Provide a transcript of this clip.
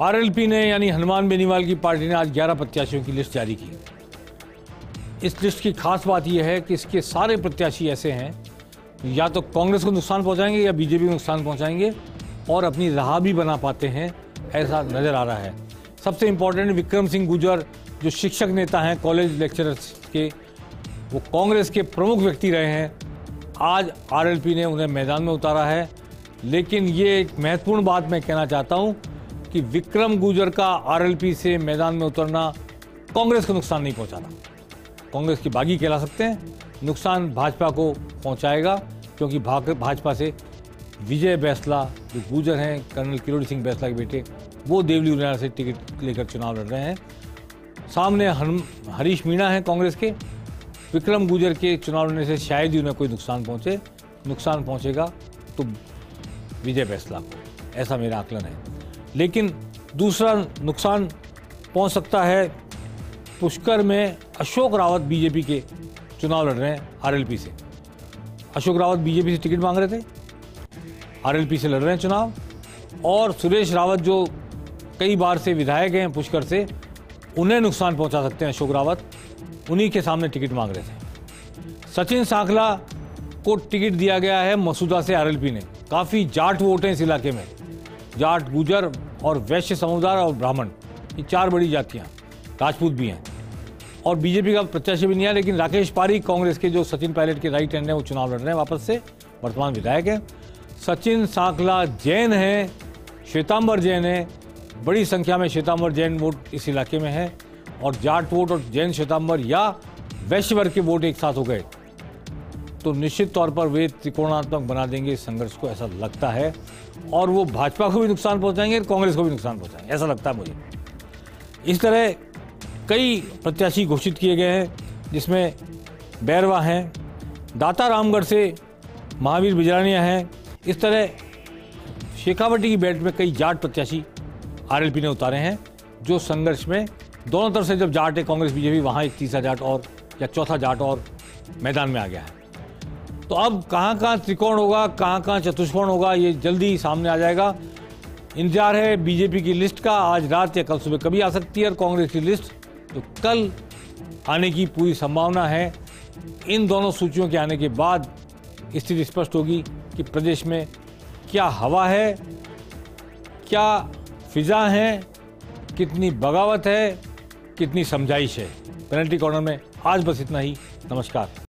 RLP ने यानी हनुमान बेनीवाल की पार्टी ने आज 11 प्रत्याशियों की लिस्ट जारी की। इस लिस्ट की खास बात यह है कि इसके सारे प्रत्याशी ऐसे हैं, या तो कांग्रेस को नुकसान पहुंचाएँगे या बीजेपी को नुकसान पहुंचाएँगे, और अपनी राह भी बना पाते हैं, ऐसा नज़र आ रहा है। सबसे इंपॉर्टेंट विक्रम सिंह गुजर, जो शिक्षक नेता हैं कॉलेज लेक्चरर्स के, वो कांग्रेस के प्रमुख व्यक्ति रहे हैं। आज आरएलपी ने उन्हें मैदान में उतारा है, लेकिन ये एक महत्वपूर्ण बात मैं कहना चाहता हूँ कि विक्रम गुजर का आरएलपी से मैदान में उतरना कांग्रेस को नुकसान नहीं पहुँचा रहा कांग्रेस की बागी कहला सकते हैं। नुकसान भाजपा को पहुंचाएगा, क्योंकि भाजपा से विजय बैसला, जो गुजर हैं, कर्नल किरोड़ी सिंह बैसला के बेटे, वो देवली उरियाना से टिकट लेकर चुनाव लड़ रहे हैं। सामने हरीश मीणा हैं कांग्रेस के। विक्रम गुजर के चुनाव लड़ने से शायद ही उन्हें कोई नुकसान पहुँचे। नुकसान पहुंचेगा तो विजय बैसला को। ऐसा मेरा आकलन है। लेकिन दूसरा नुकसान पहुँच सकता है पुष्कर में अशोक रावत बीजेपी के चुनाव लड़ रहे हैं आरएलपी से। अशोक रावत बीजेपी से टिकट मांग रहे थे आरएलपी से लड़ रहे हैं चुनाव, और सुरेश रावत जो कई बार से विधायक हैं पुष्कर से, उन्हें नुकसान पहुँचा सकते हैं अशोक रावत, उन्हीं के सामने टिकट मांग रहे थे। सचिन सांखला को टिकट दिया गया है मसूदा से आरएलपी ने। काफ़ी जाट वोट हैं इस इलाके में। जाट गुजर और वैश्य समुदाय और ब्राह्मण, ये चार बड़ी जातियाँ, राजपूत भी हैं। और बीजेपी का प्रत्याशी भी नहीं है, लेकिन राकेश पारिक कांग्रेस के जो सचिन पायलट के राइट हैंड हैं, वो चुनाव लड़ रहे हैं वापस से, वर्तमान विधायक हैं। सचिन सांकला जैन हैं, श्वेतांबर जैन है, बड़ी संख्या में श्वेतांबर जैन वोट इस इलाके में है, और जाट वोट और जैन श्वेतांबर या वैश्य वर्ग के वोट एक साथ हो गए। तो निश्चित तौर पर वे त्रिकोणात्मक बना देंगे, इस संघर्ष को, ऐसा लगता है। और वो भाजपा को भी नुकसान पहुंचाएँगे और कांग्रेस को भी नुकसान पहुंचाएँगे, ऐसा लगता है मुझे। इस तरह कई प्रत्याशी घोषित किए गए हैं, जिसमें बैरवा हैं, दाता रामगढ़ से महावीर बिजरानिया हैं। इस तरह शेखावटी की बैठ में कई जाट प्रत्याशी आरएलपी ने उतारे हैं, जो संघर्ष में दोनों तरफ़ से जब जाट है, कांग्रेस, बीजेपी, वहाँ एक तीसरा जाट और, या चौथा जाट और मैदान में आ गया है। तो अब कहाँ कहाँ त्रिकोण होगा, कहाँ कहाँ चतुष्कोण होगा, ये जल्दी सामने आ जाएगा। इंतज़ार है बीजेपी की लिस्ट का, आज रात या कल सुबह कभी आ सकती है और कांग्रेस की लिस्ट तो कल आने की पूरी संभावना है। इन दोनों सूचियों के आने के बाद स्थिति स्पष्ट होगी कि प्रदेश में क्या हवा है, क्या फिजा है, कितनी बगावत है, कितनी समझाइश है। पेनल्टी कॉर्नर में आज बस इतना ही। नमस्कार।